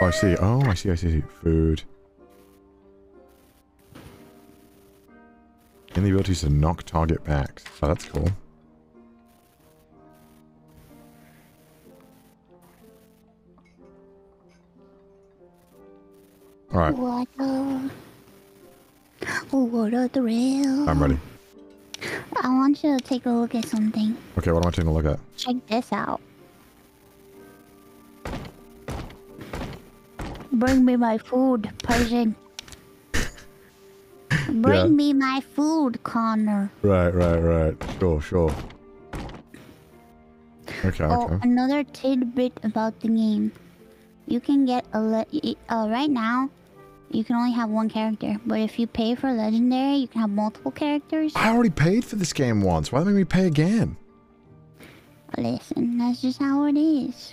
Oh, I see. Oh, I see. I see. I see. Food. And the ability to knock target back. Oh, that's cool. All right, What a, what a thrill. I'm ready. I want you to take a look at something. Okay, what am I taking a look at? Check this out. Bring me my food, Persian. Bring Yeah. me my food, Connor. Right, right, right. Sure, sure. Okay, Oh, okay. another tidbit about the game. You can get a le- uh, right now. You can only have one character, but if you pay for legendary, you can have multiple characters. I already paid for this game once. Why they make me pay again? Listen, that's just how it is.